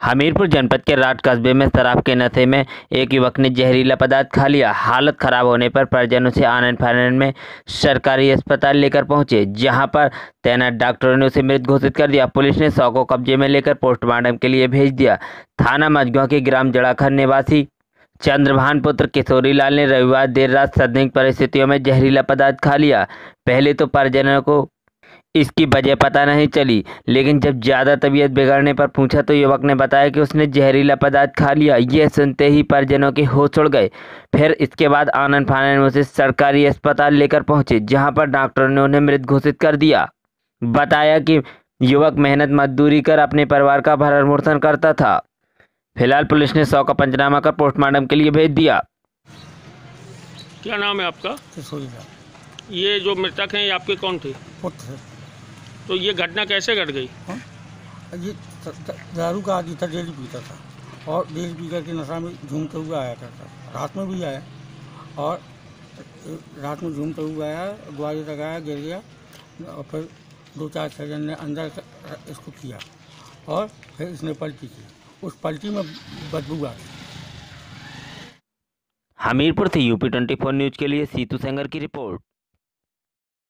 हमीरपुर जनपद के राट कस्बे में शराब के नशे में एक युवक ने जहरीला पदार्थ खा लिया। हालत खराब होने पर परिजनों से आनंद फानन में सरकारी अस्पताल लेकर पहुँचे, जहाँ पर तैनात डॉक्टरों ने उसे मृत घोषित कर दिया। पुलिस ने शव को कब्जे में लेकर पोस्टमार्टम के लिए भेज दिया। थाना मजगुआ के ग्राम जड़ाखर निवासी चंद्रभान पुत्र किशोरी लाल ने रविवार देर रात संदिग्ध परिस्थितियों में जहरीला पदार्थ खा लिया। पहले तो परिजनों को इसकी वजह पता नहीं चली। लेकिन जब ज़्यादा तबीयत बिगड़ने पर पूछा तो युवक ने बताया कि उसने जहरीला पदार्थ खा लिया। यह सुनते ही परिजनों के होश उड़ गए। फिर इसके बाद आनंद फानंद में उसे सरकारी अस्पताल लेकर पहुँचे जहाँ पर डॉक्टरों ने उन्हें मृत घोषित कर दिया। बताया कि युवक मेहनत मजदूरी कर अपने परिवार का भरण पोषण करता था। फ़िलहाल पुलिस ने सौ का पंचनामा कर पोस्टमार्टम के लिए भेज दिया। क्या नाम है आपका? ये जो मृतक हैं ये आपके कौन थे? पुत्र। तो ये घटना कैसे घट गई? हाँ? ये दारू का आदि था डेली पीता था। और डेली पी करके नशा में झूमते हुए आया करता था। रात में भी आया। और रात में झूमते हुए आया ग्वारी तक आया गिर गया। और फिर दो चार सर्जन ने अंदर इसको किया। और फिर इसने पलटी की। उस पलटी में बदबू आ गई। हमीरपुर से यूपी ट्वेंटी फोर न्यूज़ के लिए सीतू सेंगर की रिपोर्ट।